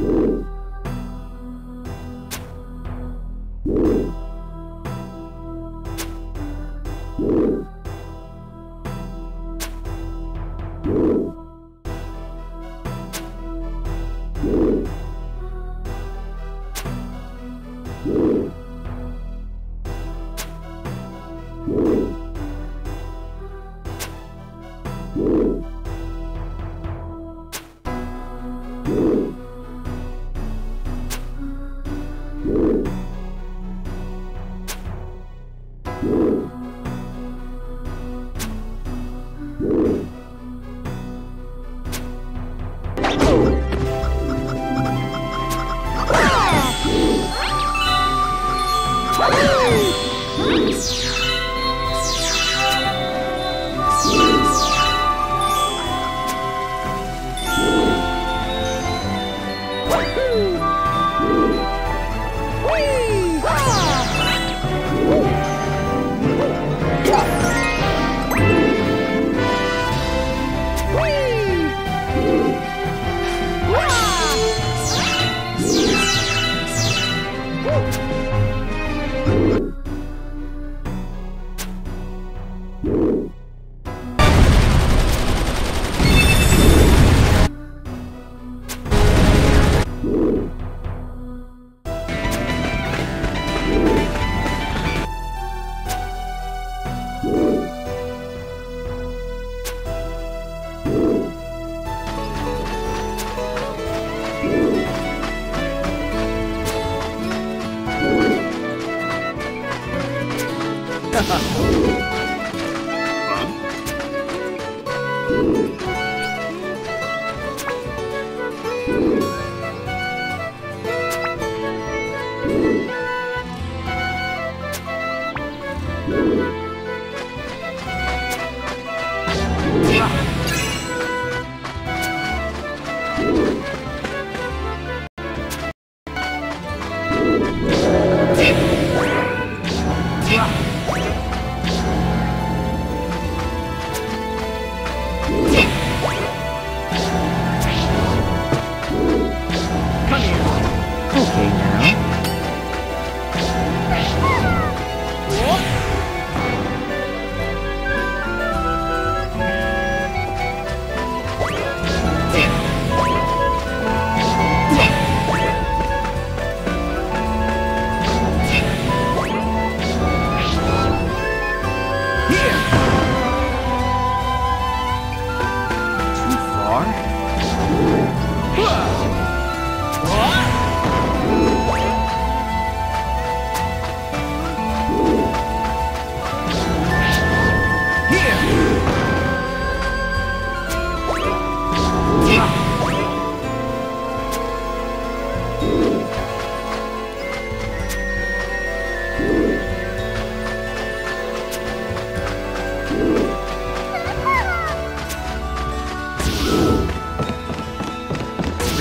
you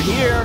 Here!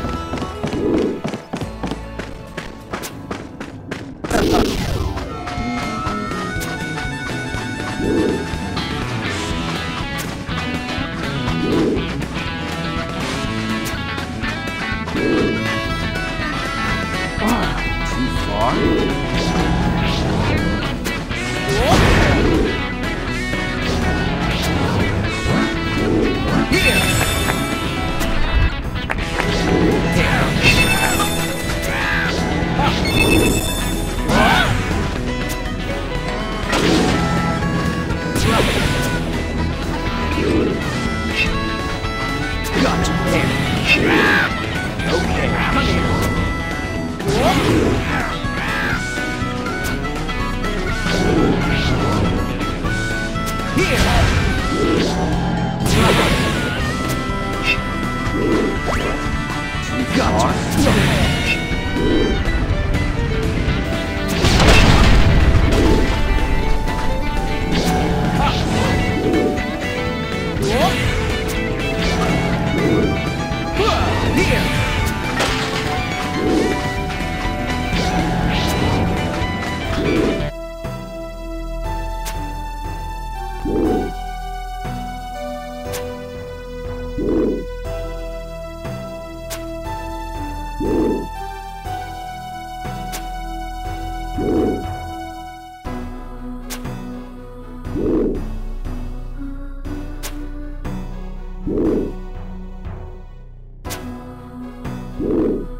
You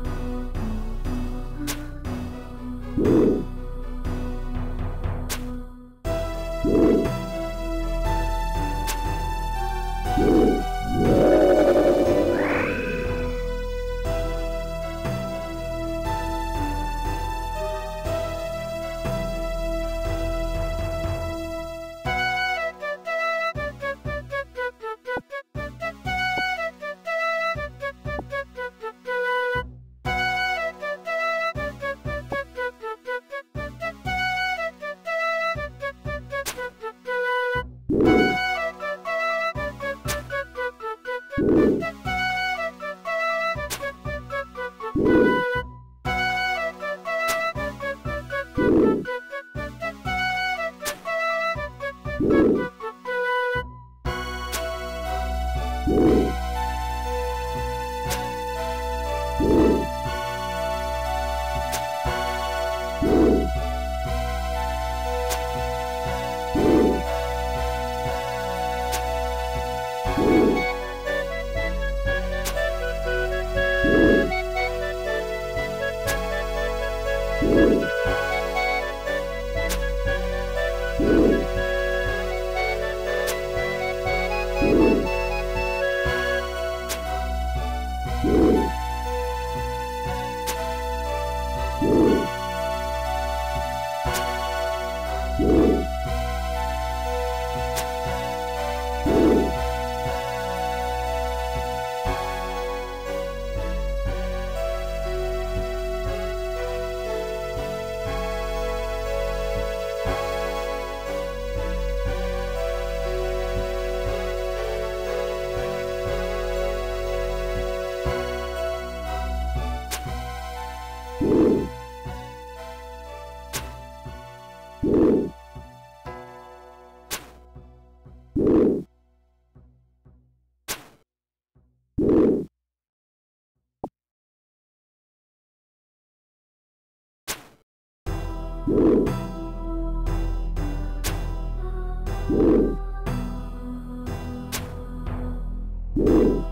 Música Whoa.